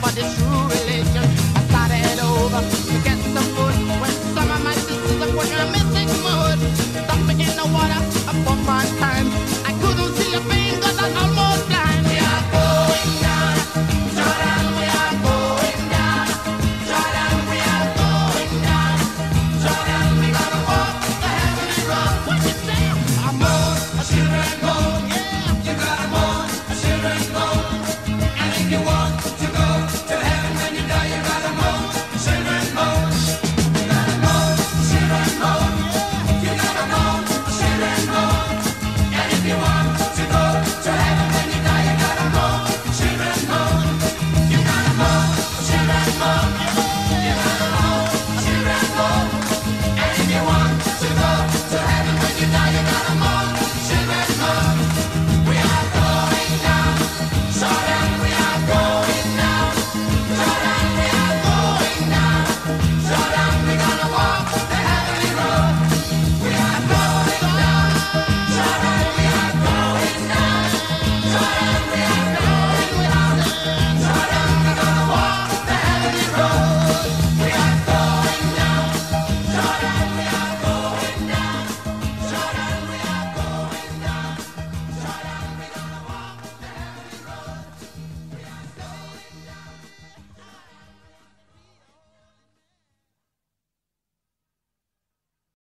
for the true. you are.